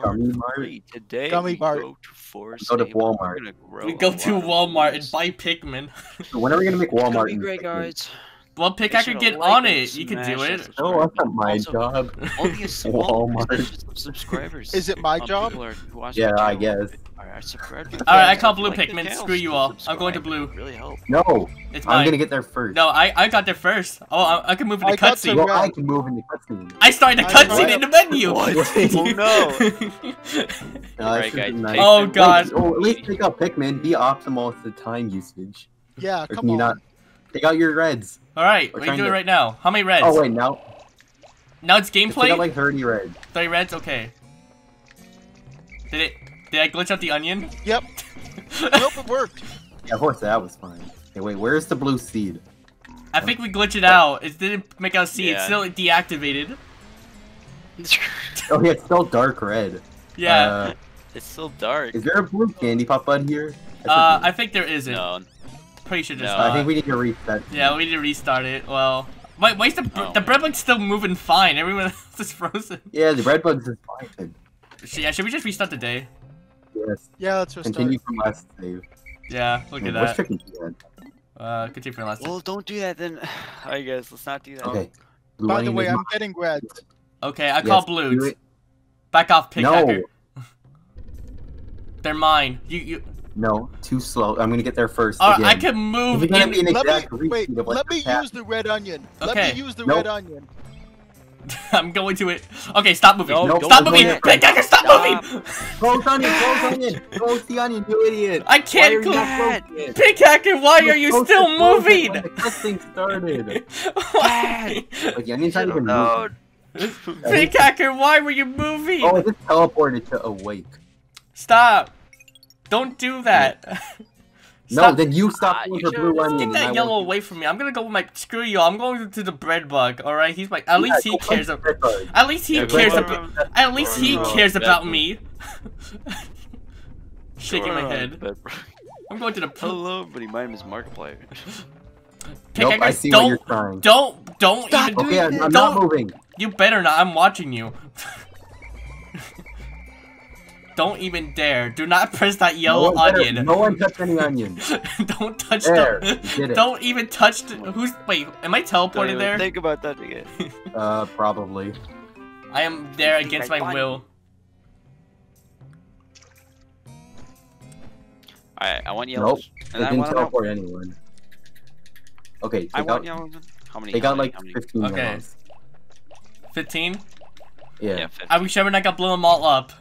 for Gummy Mart. Today Gummy we Mart. go to Forest Go to Stable. We're Walmart. gonna grow We a go to lot of Walmart and things. buy Pikmin. So when are we gonna make It's gonna Walmart? be in great, Pikmin? guys. Well, Make Pickaxe could get like on it. You could do it. No, subscribe that's not my Also, job. Only a small Walmart. of subscribers. Is it my um, job? people are watching Yeah, the I guess. Alright, I subscribe. Alright, I call blue Like the Pikmin. Screw you still all. I'm going to blue. Really help. No, It's mine. I'm gonna get there first. No, I I got there first. Oh, I, I can move in the I got to cutscene. Well. I can move in the cutscene. I started the cutscene What? in the menu. What? Oh, no. Uh, Alright, guys, nice. Oh. God. Wait, oh, at least take out Pikmin. Be optimal with the time usage. Yeah, Or come can you on. not? Take out your reds. All right, We're we trying do it right now. How many reds? Oh wait, now Now it's just take gameplay. out like 30 reds. Thirty reds. Okay. Did it? Did I glitch out the onion? Yep. nope, it worked. Yeah, of course that was fine. Okay, wait, where's the blue seed? I think we glitched it out. It didn't make us see. It's still deactivated. Oh yeah, it's still dark red. Yeah. Uh, it's still dark. is there a blue candy pop button here? Uh, think I think there isn't. No. Pretty sure there's No. I think we need to reset. Yeah, we need to restart it. Well, wait, why is the Oh. the bread bug's still moving fine? Everyone else is frozen. Yeah, the bread bug's is fine. Sh- Yeah, should we just restart the day? Yes. Yeah, let's restart. Continue from last save. Yeah, look at What's that. tricky? Uh, continue from last. Well, don't do that then. Alright, guys, let's not do that. Okay. Blue By the way, I'm getting red. Okay, I mine. call Yes, do blues. Back off, PikHacker. No, They're mine. You you. No, too slow. I'm gonna get there first. Uh, Alright, again. I can move you're gonna in. be an Let me wait. repeat Let me use the red onion. Okay. Let me use the Nope. red onion. I'm going to it. Okay, stop moving. No, Nope, stop don't moving. go there. PikHacker, stop, Stop. moving. Close onion, close onion, close the onion, you idiot. I Why can't are you close. not closing it? PikHacker, why are you still close it moving? when The cussing started. Why? Like the onion's not even No. moving. PikHacker, why were you moving? Oh, it just teleported to awake. Stop. Don't do that. No, Stop. then you stop Ah, going you blue onion. Get that yellow went- away from me. I'm gonna go with my screw you. I'm going to the bread bug. All right, he's my. At least he cares. punch Ab- the red bug. at least he Yeah, cares about. At least he cares about me. Shaking my head. I'm going to the. Hello, buddy. My name is Markiplier. Nope, I PikHacker, see what you're don't, trying. don't, don't Stop. even. Okay, I'm, I'm Don't- not moving. You better not. I'm watching you. Don't even dare. Do not press that yellow no one better- onion. No one touched any onion. don't touch There, the. you did it. Don't even touch the. Who's? Wait, am I Don't teleported there? Think about that again. Uh, probably. I am there against I my will. Alright, I want yellow. Nope. It And I didn't want teleport anyone. Okay, I take want out. yellow. How many? They how got many, like 15 Okay. yellows. 15? Yeah. Yeah, 50. I wish I would not got blow them all up.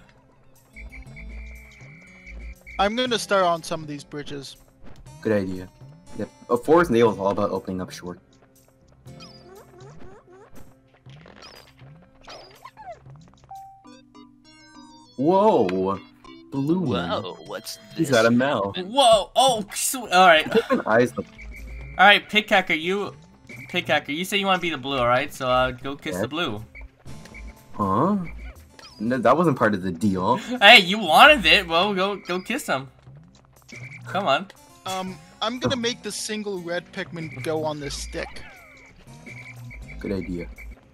I'm gonna start on some of these bridges. Good idea. Yep. A Forest Navel is all about opening up short. Whoa! Blue. Whoa, what's this? He's got a mouth. Whoa! Oh, sweet. Alright. Pikmin eyes look Alright, PikHacker, you. PikHacker, you say you want to be the blue, alright? So uh, go kiss Yeah. the blue. Huh? No, that wasn't part of the deal. Hey, you wanted it. Well, go go kiss him. Come on. Um, I'm gonna make the single red Pikmin go on this stick. Good idea.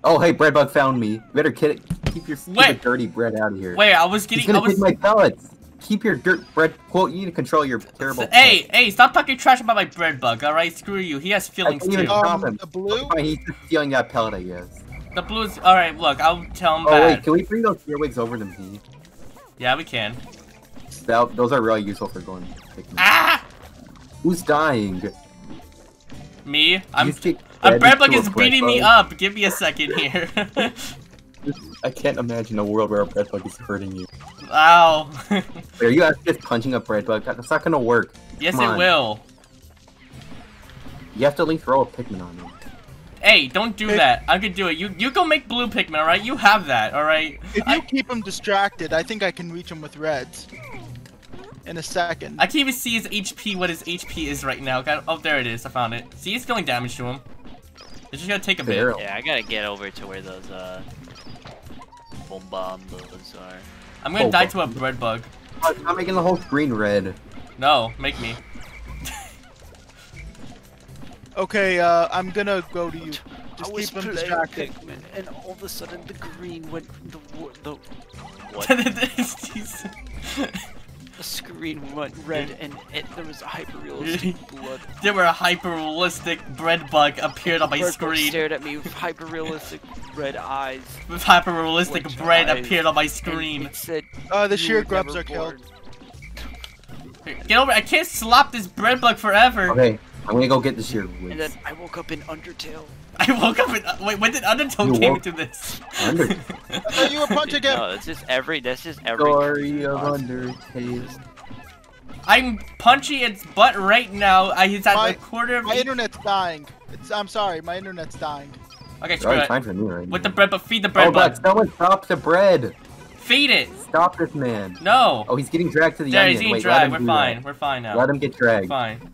Oh, hey, Breadbug found me. You better kid keep your stupid Wait. dirty bread out of here. Wait, I was getting. I gonna take was. my pellets. Keep your dirt bread. Quote, you need to control your terrible. Hey, hey, stop talking trash about my bread bug, alright? Screw you. He has feelings didn't even too. Um, Stop him. the blue. Fine, he's just stealing that pellet, I guess. The blue's. Alright, look, I'll tell him Oh wait, can we bring those earwigs over to me? Yeah, we can. That, those are really useful for going. Ah! Who's dying? Me? I'm. You stick A bread bread bug is beating me up. Give me a second here. I can't imagine a world where a bread bug is hurting you. Ow. Wait, are you actually just punching a bread bug? That- That's not gonna work. yes, Come it on. will. You have to at least throw a Pikmin on them. Hey, don't do Hey. that. I could do it. You you go make blue Pikmin, alright? You have that, alright? If you I, keep him distracted, I think I can reach him with reds. In a second. I can't even see his HP, what his HP is right now. Got- Oh, there it is. I found it. See, it's dealing damage to him. It's just gonna take a bit. Barrel. Yeah, I gotta get over to where those uh bomb bombs are. I'm gonna Oh, die to a bread bug. I'm not making the whole screen red. No, make me. Okay, uh, I'm gonna go to you. Just I keep him playing distracted. Pikmin, and all of a sudden the green went the wa- the What? The screen went red and it, there was a hyper realistic blood. there were a hyper realistic bread bug appeared on my Bird screen. stared at me with hyper realistic red eyes. With hyper realistic Which bread eyes? appeared on my screen. It said, Uh, the sheer were grubs never are killed. born." Get over I can't slap this bread bug forever. Okay, I'm gonna go get the sheer And then I woke up in Undertale. I woke up and uh, wait, when did Undertale You came woke- into this? Under I thought you were punching him. No, it's just every. That's just every. story of. Undertale. I'm punching its butt right now. I he's at My- a quarter of My internet's dying. It's, I'm sorry, my internet's dying. Okay, screw Alright, it. fine for me right With now. the bread, but feed the bread Oh god, bug. someone stop the bread! Feed it. Stop this man. No. Oh, he's getting dragged to the there, he's onion. getting Wait, dragged. We're fine. that. We're fine now. Let him get dragged. Fine.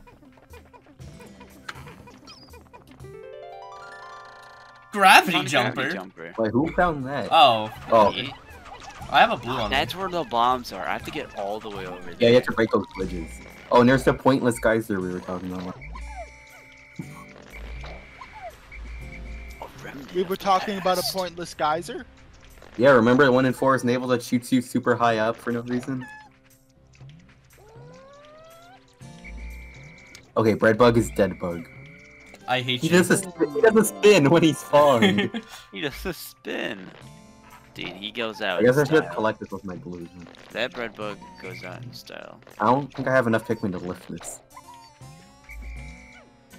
Gravity Found jumper. gravity jumper. Wait, who found that? Oh, Oh, Me? I have a blue ah, on. me. That's where the bombs are. I have to get all the way over there. yeah, you have to break those bridges. Oh, and there's the pointless geyser we were talking about. We were talking about a pointless geyser. Yeah, remember the one in Forest Navel that shoots you super high up for no reason? Okay, bread bug is dead bug. I hate He you. does a he does a spin when he's falling. He does a spin. Dude, he goes out I guess I should collect this with my blues. That bread bug goes out in style. I don't think I have enough Pikmin to lift this.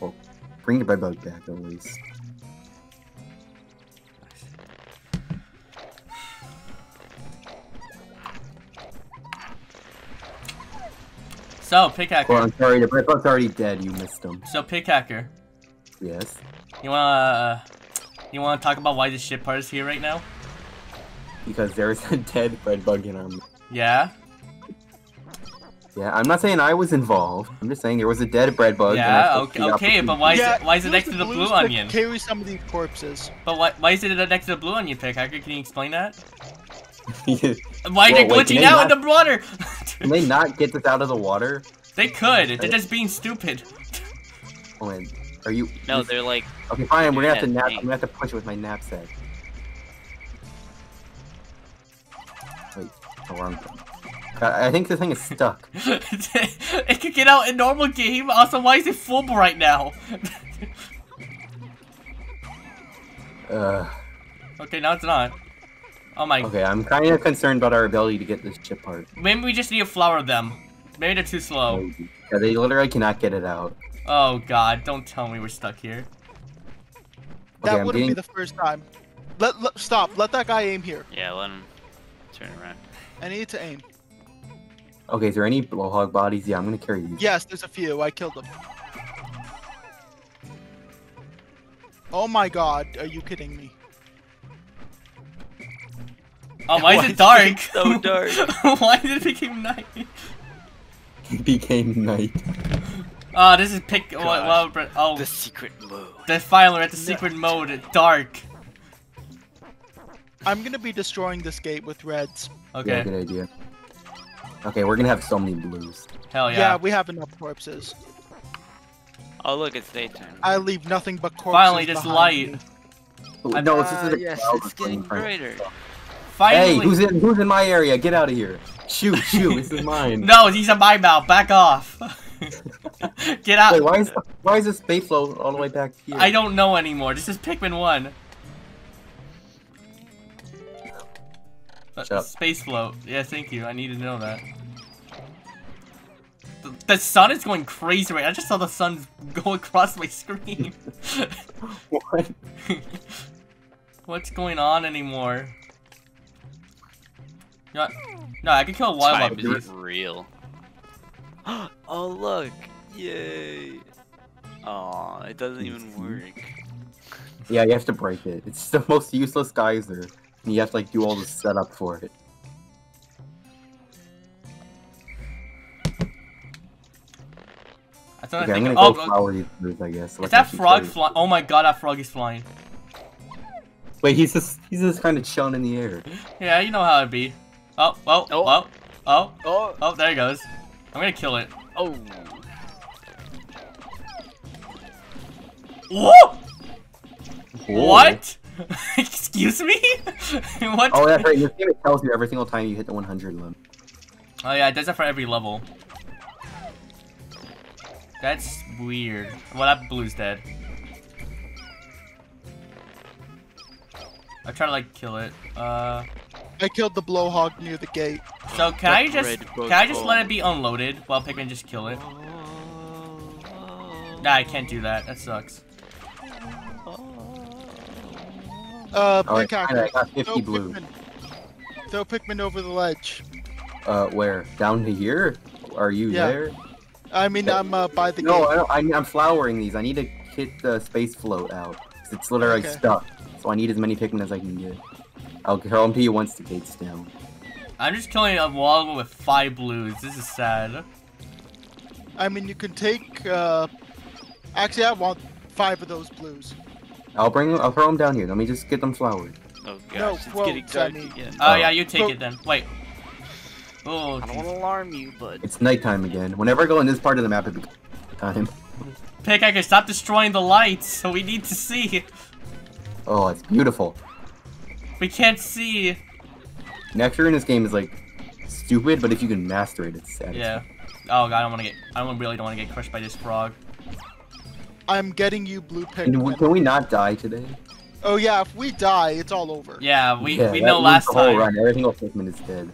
Well, bring the bread bug back at least. so, PikHacker. Well, I'm sorry, the bread bug's already dead. You missed him. So, PikHacker. Yes. You wanna, uh, you wanna talk about why this shit part is here right now? Because there's a dead bread bug in our. Yeah. Yeah, I'm not saying I was involved. I'm just saying there was a dead bread bug. Yeah. Okay. Okay. But why is yeah, it? Why is it next the to the blue to onion? Carry some of these corpses. But why? Why is it next to the blue onion, pick? PikHacker? Can you explain that? Why are they Well, wait, glitching out in the water? Can they not get this out of the water? they could. They're just being stupid. Oh, and are you? No, you- they're like, Okay, fine. We're gonna have to nap. thing. I'm gonna have to push it with my knapsack. Wait, wrong. thing. I think the thing is stuck. it could get out in normal game. Also, why is it full right now? Uh, okay, now it's not. Oh my. okay, I'm kind of concerned about our ability to get this chip part. Maybe we just need to flower them. Maybe they're too slow. Maybe. Yeah, they literally cannot get it out. Oh god, don't tell me we're stuck here. That Okay, wouldn't be the first time. Let, let stop. Let that guy aim here. yeah, let him turn around. I need to aim. Okay, is there any blowhog bodies? Yeah, I'm gonna carry these. Yes, there's a few. I killed them. Oh my god, are you kidding me? Oh, why is it dark? it so dark? why did it become night? It became night. Oh, this is pick. Gosh. Well, well, oh, The secret mode. the filer at the secret mode. Dark. I'm gonna be destroying this gate with reds. Yeah, Okay. good idea. Okay, we're gonna have so many blues. Hell Yeah. yeah. we have enough corpses. Oh, look, it's daytime. I leave nothing but corpses. Finally, just behind light. me. Oh, no, it's just Ah, a yes, it's getting in front. brighter. Finally. Hey, who's in who's in my area? Get out of here! Shoot, shoot! this is mine. No, he's a my mouth. Back off. Get out. Wait, why is why is this space float all the way back here? I don't know anymore. This is Pikmin 1. Uh, Shut up. Space float. Yeah, thank you. I need to know that. The, the sun is going crazy right I just saw the sun go across my screen. What? What's going on anymore? No, no, I can kill a wild Time love is disease. real. oh, look. Yay. Aw, it doesn't even work. Yeah, you have to break it. It's the most useless geyser. And you have to like do all the setup for it. I thought Okay, I I'm gonna go oh, flower these blues, I guess. is that frog flying? Oh my god, that frog is flying. Wait, he's just he's just kind of chilling in the air. Yeah, you know how it'd be. Oh, oh, Oh. oh, oh, Oh, oh, there he goes. I'm gonna kill it. oh. Whoa! Whoa. What? Excuse me? what? Oh, that's right. This game, tells you every single time you hit the 100 limit. Oh yeah, it does that for every level. That's weird. Well, that blue's dead. I try to like kill it. Uh, I killed the blowhog near the gate. so can I just can I just let it be unloaded while Pikmin just kill it? Nah, I can't do that. That sucks. Uh, Alright, pickaxe. I got 50 Throw blue. Pikmin. Throw Pikmin over the ledge. Uh, where? Down to here? Are you Yeah. there? I mean, I'm uh, by the No, gate. I I, I'm flowering these. I need to get the space float out. 'cause It's literally Okay. stuck. So I need as many Pikmin as I can get. I'll throw them to you once the gate's down. I'm just killing a wall with five blues. This is sad. I mean, you can take. Uh, actually, I want five of those blues. I'll bring. them. I'll throw them down here. Let me just get them flowered. Oh gosh, No, it's quotes, getting I mean. again. Oh Oh. yeah, you take So- it then. Wait. Oh, I don't want to alarm you, but It's nighttime again. Whenever I go in this part of the map, it becomes time. Pickaxe, stop destroying the lights. So we need to see. Oh, it's beautiful. We can't see. Nectar in this game is like stupid, but if you can master it, it's satisfying. Yeah. Oh god, I don't want to get. I don't really don't want to get crushed by this frog. I'm getting you blue And w- Pikmin. can we not die today? Oh yeah, if we die, it's all over. Yeah, we Yeah, we that know means last the whole time. Run. Every single Pikmin is dead.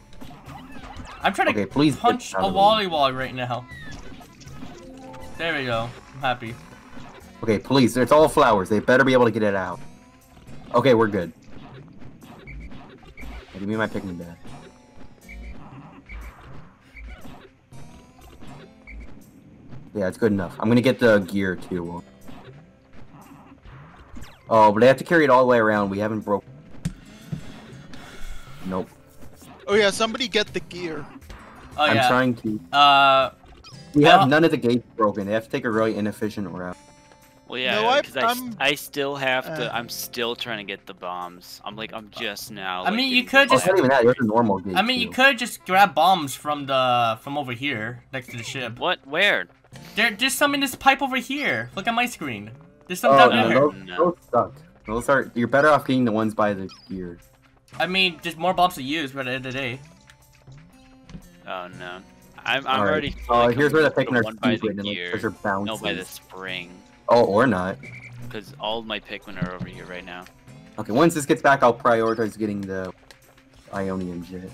I'm trying to please punch a Wally wally right now. There we go. I'm happy. Okay, please. It's all flowers. They better be able to get it out. Okay, we're good. Give me my Pikmin back. Yeah, it's good enough. I'm gonna get the gear too. Oh, but I have to carry it all the way around. We haven't broke. Nope. Oh yeah, somebody get the gear. Oh I'm yeah. trying to. Uh, We Well- have none of the gates broken. They have to take a really inefficient route. well, yeah, No, I- because I, s- I'm- I still have to. uh, I'm still trying to get the bombs. I'm like, I'm just now. I like, mean, you could the Oh, not even that. There's a normal gate. I mean, you could just grab bombs from the from over here next to the ship. What? Where? There, there's some in this pipe over here. Look at my screen. There's some Oh, down no, there. those, No. those suck. Those are. You're better off getting the ones by the gear. I mean, just more bombs to use, but at the end of the day. Oh no. I'm, I'm Alright. already. Oh, like, here's where the pikmin are one by the stupid and like, gear. because they're bounces. No, by the spring. Oh, or not. Because all my Pikmin are over here right now. Okay, once this gets back, I'll prioritize getting the Ionium jet.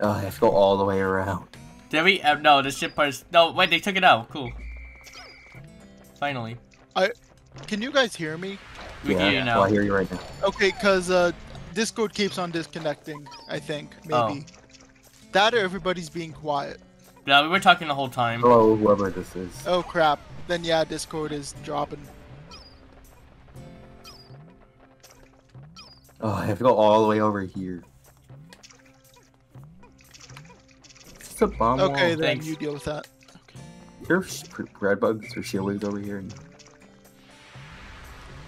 Oh, I have to go all the way around. Did we? Uh, no, the ship part is. No, wait, they took it out. Cool. Finally. I... Can you guys hear me? We yeah, hear you well, now. I hear you right now. Okay, cause uh, Discord keeps on disconnecting. I think maybe. Oh. That or everybody's being quiet. Yeah, we were talking the whole time. Hello, whoever this is. Oh crap. Then yeah, Discord is dropping. Oh, I have to go all the way over here. A bomb Okay, wall? then thanks. you deal with that. There red bugs or shieldwigs over here.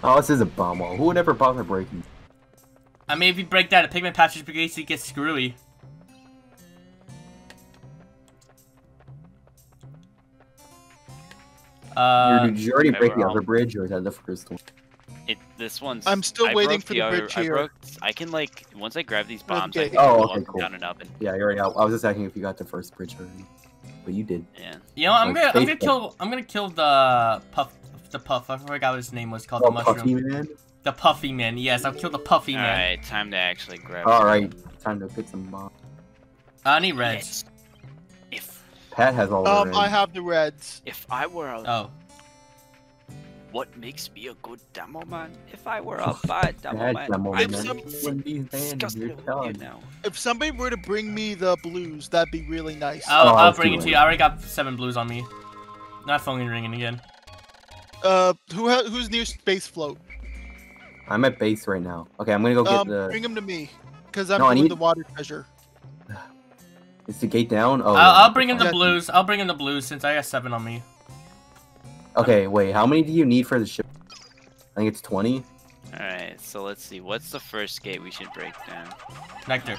Oh, this is a bomb wall. Who would ever bother breaking? I mean, if you break that, a pigment patches basically gets screwy. Uh, Did you already okay, break the other bridge, or is that the first one? It. This one's. I'm still I waiting for the other- bridge I here. broke. I can like once I grab these Where's the bombs, I can Oh, okay, cool. down and up and Yeah, you're right. I I was just asking if you got the first bridge already, but you did. yeah. you know, I'm like gonna, I'm gonna Facebook. kill, I'm gonna kill the puff, the puff. I forgot what his name was called. Oh, the mushroom. Puffy Man. The puffy man. Yes, I'll kill the puffy All man. All right, time to actually grab. All right, some. time to pick some bombs. I need reds. Yes. If Pat has all the Um, reds. I have the reds. if I were a Oh, what makes me a good demo man? If I were a bad demo Bad man, demo I'm man. some Wouldn't be banned, disgusting you're you done. know. If somebody were to bring me the blues, that'd be really nice. I'll, Oh, I'll bring too it to you. I already got seven blues on me. Not phone ringing again. Uh, who who's near space float? I'm at base right now. Okay, I'm gonna go get Um, the. bring him to me, cause I'm No, doing need- the water treasure. Is the gate down? Oh. I'll, I'll bring in the blues. I'll bring in the blues since I got seven on me. Okay, wait. How many do you need for the ship? I think it's 20. All right, so let's see. What's the first gate we should break down? Nectar.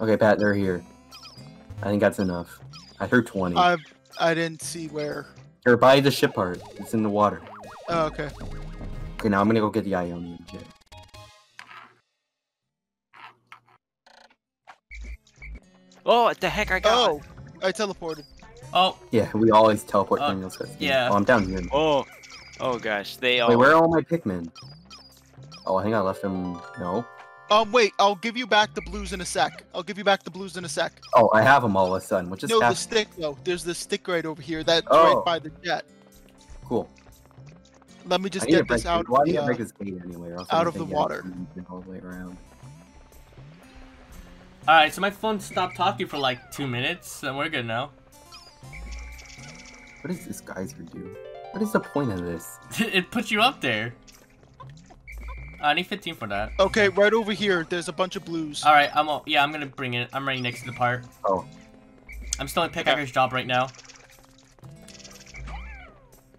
Okay, Pat, they're here. I think that's enough. I heard 20. I I didn't see where. Or by the ship part. It's in the water. Oh, okay. Okay, now I'm gonna go get the Ionium jet. Oh, what the heck I got? Oh, I teleported. Oh, Yeah, we always teleport Uh, during those yeah. Oh, I'm down here. Oh, oh gosh, they all. Wait, where are all my Pikmin? Oh, I think I left them. No. Um, wait, I'll give you back the blues in a sec. I'll give you back the blues in a sec. Oh, I have them all of a sudden, which is no, the stick though. There's the stick right over here. That's Oh. right by the jet. cool. Let me just I need to get this out. Why of do the, you uh, break this gate anyway? out of the water. all the way around. alright, so my phone stopped talking for like two minutes, and we're good now. What does this geyser do? What is the point of this? it put you up there. I need 15 for that. Okay, right over here. There's a bunch of blues. Alright, I'm all, yeah, I'm gonna bring it. I'm right next to the part. Oh. I'm still in Pickaxe's job right now.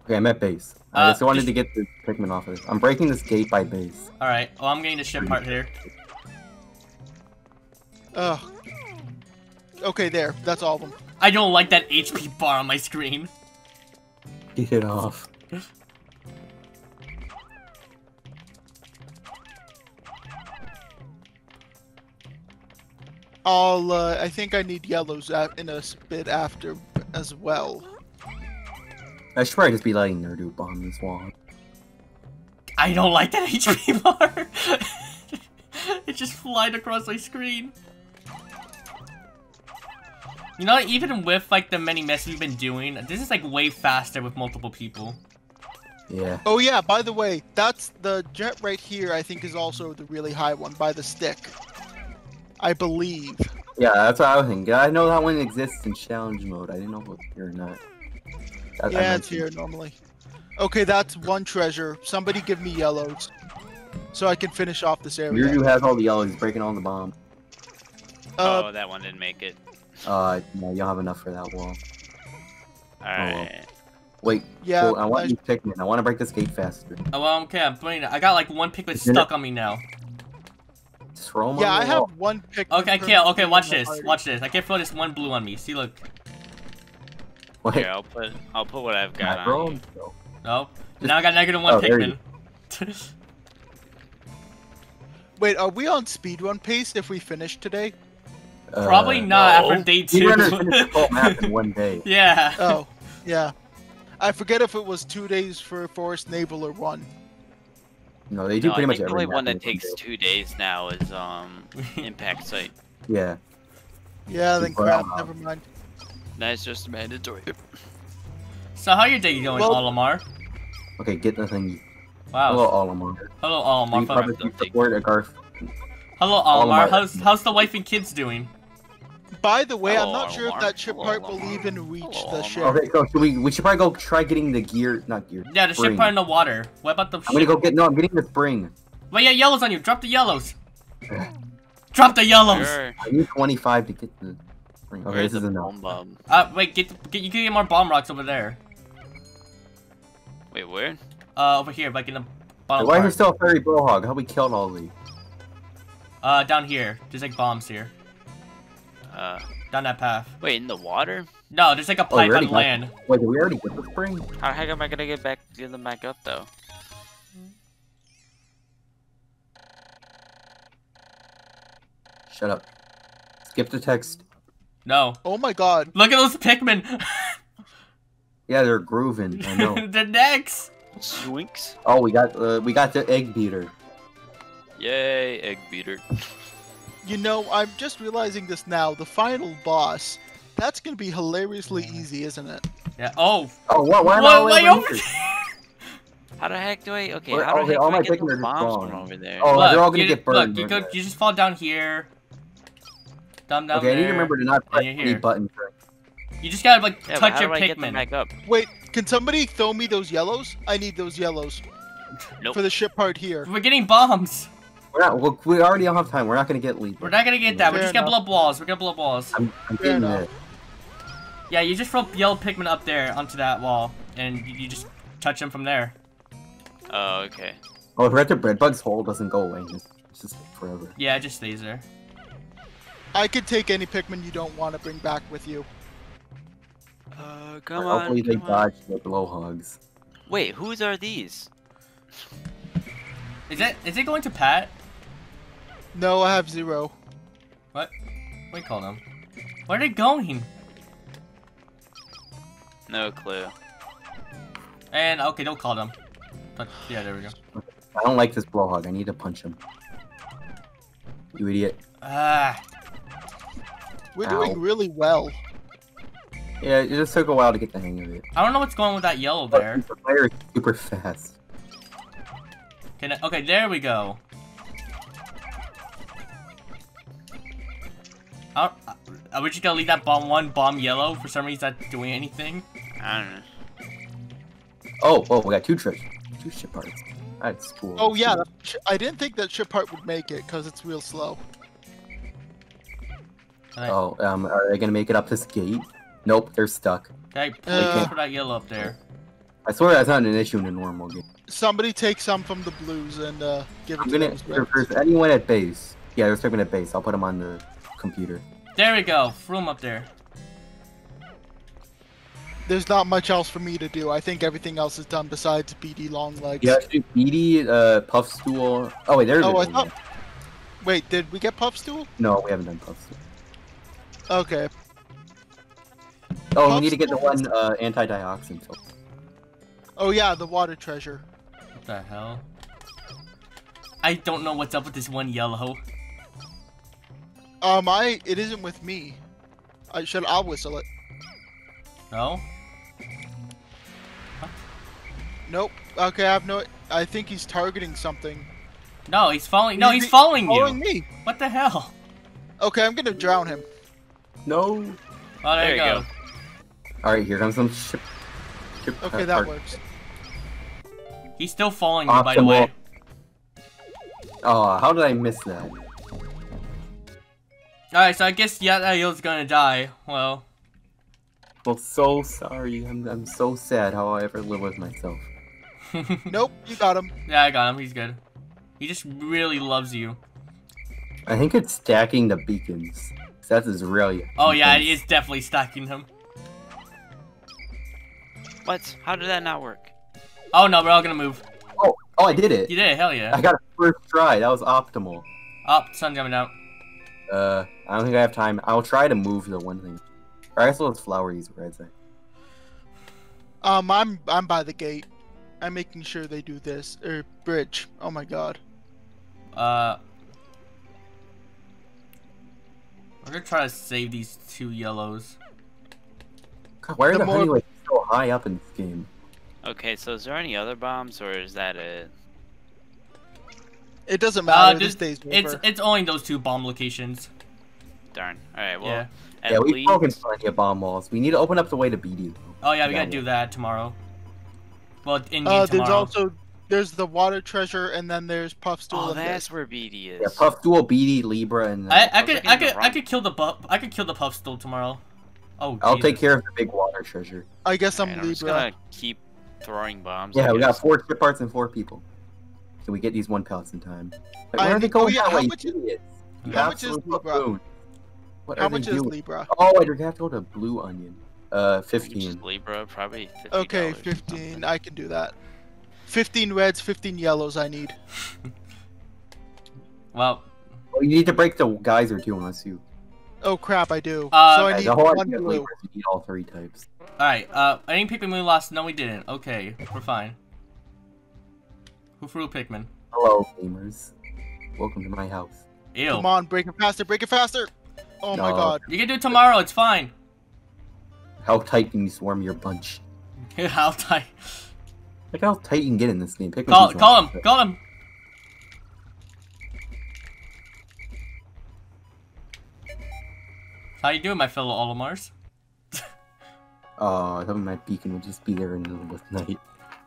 Okay, I'm at base. I Uh, just wanted to get the Pikmin off of this. I'm breaking this gate by base. Alright, well, I'm getting the ship part here. Ugh. Okay, there. That's all of them. I don't like that HP bar on my screen. Get it off. I'll. Uh, I think I need yellows a- in a bit after as well. I should probably just be letting Nerdu bomb this wall. I don't like that HP bar. it just flied across my screen. You know, even with like the many messes we've been doing, this is like way faster with multiple people. Yeah. Oh yeah. By the way, that's the jet right here. I think is also the really high one by the stick. I believe. Yeah, that's what I was thinking. I know that one exists in challenge mode. I didn't know if it was here or not. I- I Yeah, it's here normally. Okay, that's one treasure. Somebody give me yellows, so I can finish off this area. Nerdu has all the yellows. He's breaking all the bomb. Uh, oh, that one didn't make it. Uh, no, you don't have enough for that wall. Alright. Wait, yeah. hold- I want I- these Pikmin. I want to break this gate faster. Oh, well, okay, I'm putting it. I got like one piglet Isn't it- stuck on me now. Just throw 'em yeah, on I the wall. have one pick. Okay, I can't. Okay, watch this. Watch this. I can't throw this one blue on me. See, look. Wait, Here, I'll put I'll put what I've can I got throw on. 'em? No. No. Now I got negative one Oh, Pikmin. Wait, are we on speedrun pace if we finish today? Probably Uh, not no. after day We two. ran a finished the whole map in one day. yeah. Oh, yeah. I forget if it was two days for Forest Navel or one. No, they do No, pretty I much think the every only map one that takes two days now is um Impact Site. Yeah. Yeah, then Well, crap. uh, Never mind. That's just mandatory. So how your day going, Well- Olimar? Okay, get the thing. Wow. Hello, Olimar. Hello, Olimar. We Fuck- probably support a Garth. Hello, Olimar. Olimar. How's how's the wife and kids doing? By the way, I'm not sure if that ship Hello, part will even reach Hello, the ship. Okay, so should we we should probably go try getting the gear, not gear. Yeah, the ship spring. part in the water. What about the I'm gonna go get no. I'm getting the spring. Wait, yeah, yellows on you. Drop the yellows. Drop the yellows. Where, I need 25 to get the spring. Okay, where's this the is enough. bomb bomb? Uh, wait, get, get you can get more bomb rocks over there. Wait, where? Uh, over here, like in the Hey, bottom Why is there still a fiery blowhog? How we killed all these? Uh, down here. There's like bombs here. Uh, Down that path. wait, in the water? No, there's like a Oh, pipe already on got- land. Wait, did we already get the spring? How the heck am I gonna get back get them back up though? Shut up. Skip the text. No. Oh my god. Look at those Pikmin. Yeah, they're grooving. I know. Their necks. Swinks. oh, we got uh, we got the egg beater. Yay, egg beater. You know, I'm just realizing this now. The final boss, that's gonna be hilariously easy, isn't it? Yeah. Oh. Oh, what? Why am Whoa, I over over here? How the heck do I? Okay, Where- how the okay, heck all do I my get Pikmin those bombs from over there? Oh, Look, they're all gonna you, get burned. Look, you go. they? You just fall down here. Down down okay, I need to remember to not press any here. buttons. You just gotta like Yeah, touch how your do I get Pikmin. back up? Wait, can somebody throw me those yellows? I need those yellows Nope. for the ship part here. We're getting bombs. We're not. Well, we already don't have time. We're not gonna get lead. We're not gonna get that. We're Fair just gonna blow enough. up walls. We're gonna blow up walls. I'm, I'm getting enough. it. Yeah, you just throw yellow Pikmin up there onto that wall, and you, you just touch them from there. Oh, okay. Oh, if we're the bread bug's hole, doesn't go away. It's it's just forever. Yeah, it just stays there. I could take any Pikmin you don't want to bring back with you. Uh, come Or on. Hopefully they come on. dodge the blowhogs. Wait, whose are these? Is it is it going to Pat? No, I have zero. What? Wait, call them. Where are they going? No clue. And okay, don't call them. But yeah, there we go. I don't like this blowhog. I need to punch him. You idiot. Ah, We're Ow. doing really well. Yeah, it just took a while to get the hang of it. I don't know what's going with that yellow there. The player is super fast. Can I, okay, there we go. Are we just gonna leave that bomb one bomb yellow for some reason not doing anything? I don't know. Oh, oh, we got two trips. Two ship parts. That's cool. Oh yeah, I didn't think that ship part would make it because it's real slow. Can I, Oh, um, are they gonna make it up this gate? Nope, they're stuck. can I please Uh. put that yellow up there? I swear that's not an issue in a normal game. Somebody take some from the blues and uh, give it I'm to gonna those if there's anyone at base. Yeah, there's someone at base. I'll put them on the computer. There we go. Throw 'em up there. There's not much else for me to do. I think everything else is done besides Beady long legs. Yeah, actually, Beady, uh, Puff Stool. Oh wait, there's. Oh, I a- thought. Wait, did we get puff stool? No, we haven't done Puff Stool. Okay. Oh, we need to get the one uh, anti-dioxin filter. Oh yeah, the water treasure. What the hell? I don't know what's up with this one yellow. Um, I it isn't with me. I should I'll whistle it. No? Nope. Okay, I have no. I think he's targeting something. No, he's following. No, He's he's following Following you. me. What the hell? Okay, I'm gonna drown him. No. Oh, there, There you you go. go. All right, here comes some ship. ship Okay, uh, that part- works. He's still following you, by the Optimal. way. Oh, how did I miss that? Alright, so I guess Yatayo's gonna die. Well, Well, so sorry. I'm, I'm so sad how I ever live with myself. Nope, you got him. yeah, I got him. He's good. He just really loves you. I think it's stacking the beacons. That is his really. Oh yeah, it is definitely stacking him. What? How did that not work? Oh no, we're all gonna move. Oh, oh, I did it. You did it, hell yeah. I got a first try. That was optimal. Oh, sun's coming out. Uh, I don't think I have time. I'll try to move the one thing. Or I guess those floweries reds. I- Um, I'm I'm by the gate. I'm making sure they do this or bridge. Oh my god. Uh, we're gonna try to save these two yellows. God, why are The the, more- honeylights so high up in this game? Okay, so is there any other bombs, or is that it? It doesn't Uh, matter. just- this day's It's over. it's only those two bomb locations. Darn. Alright, well, Yeah. at yeah, we've least... broken plenty of bomb walls. We need to open up the way to Beady. Oh yeah, we Yeah, gotta do that tomorrow. Well, in game Uh, there's also there's the water treasure and then there's puff stool. Oh, that's where Beady is. Yeah, Puff Stool, Beady, Libra, and. uh, I, I could looking I at the could I could kill the buff I could kill the puff stool tomorrow. Oh, I'll Jesus. take care of the big water treasure. I guess I'm Alright, I'm just gonna keep throwing bombs. Yeah, we got four ship parts and four people. Can we get these one pellets in time? Like, I where are they think- oh, going yeah, that how way? much is- You how much is absolute Libra? buffoon. What How are much they is doing? Libra? Oh, I have to go to Blue Onion. Uh, Which is 15. Libra, probably $50 Okay, 15. I can do that. 15 reds, 15 yellows. I need. Well, Oh, you need to break the geyser too, unless you. Oh crap, I do. Uh, so I need the whole one blue. Libra you need all three types. all right. Uh, I didn't pick Pikmin lost. No, we didn't. Okay, we're fine. Who threw a Pikmin? Hello, gamers. Welcome to my house. Ew. Come on, break it faster, break it faster. Oh my god. You can do it tomorrow. It's fine. How tight can you swarm your bunch? how tight? Look how tight you can get in this game. Pick Call call him. Call him. How you doing, my fellow Olimars? Oh, I thought my beacon would just be there in the middle of the night.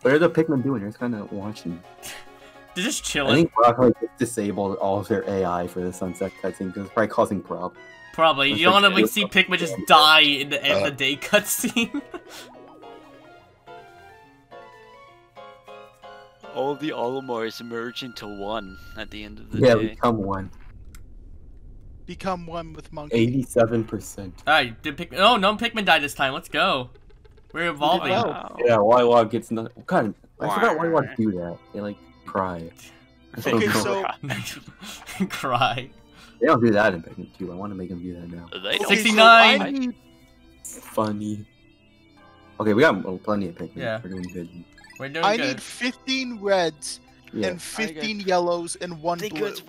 What are the Pikmin doing? They're just kind of watching. They're just chilling. I think Broccoli just disabled all of their AI for the sunset cutscene because it's probably causing problems. Probably. You don't want to like see Pikmin just die in the end of the uh. day cutscene. All the Olimars merge into one at the end of the Yeah, day. Yeah, become one. Become one with monkey. Eighty-seven percent. Alright, did Pikmin? Oh, no Pikmin died this time. Let's go. We're evolving. well. Wow. Yeah, Wywog gets nothing. God, I forgot Wah. Wywog do that. They like cry. Okay, so Cry. They don't do that in Pikmin 2. I want to make them do that now. They don't. okay, so 69. Funny. Okay, we got oh, plenty of Pikmin. Yeah. We're doing good. We're doing I good. need 15 reds Yeah. and 15 yellows and one They blue. good.